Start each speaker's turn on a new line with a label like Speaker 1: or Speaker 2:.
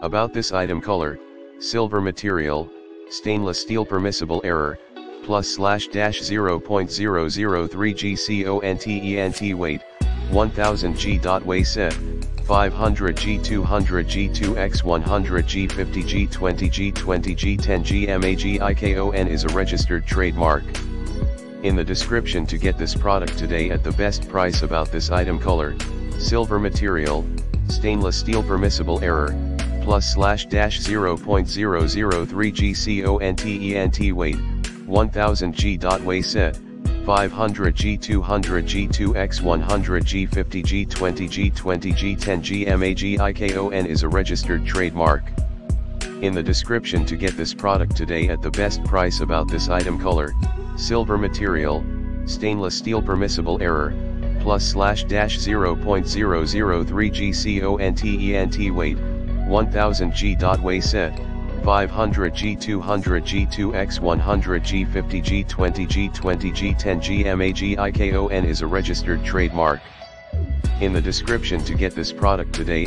Speaker 1: About this item color, silver material, stainless steel permissible error, plus slash dash 0.003 GCONTENT weight, 1000 G. Dot Weight set, 500 G 200 G 2X 100 G 50 G 20 G 20 G 10 G is a registered trademark. In the description to get this product today at the best price about this item color, silver material, stainless steel permissible error, plus slash dash 0.003 GCONTENT weight, 1000 G. Dot Weight set, 500 G 200 G 2X 100 G 50 G 20 G 20 G 10 G MAGIKON is a registered trademark. In the description to get this product today at the best price about this item color, silver material, stainless steel permissible error, plus slash dash 0.003 GCONTENT weight, 1000 G. Dot Weight set, 500 G 200 G 2X 100 G 50 G 20 G 20 G 10 G MAGIKON is a registered trademark. In the description to get this product today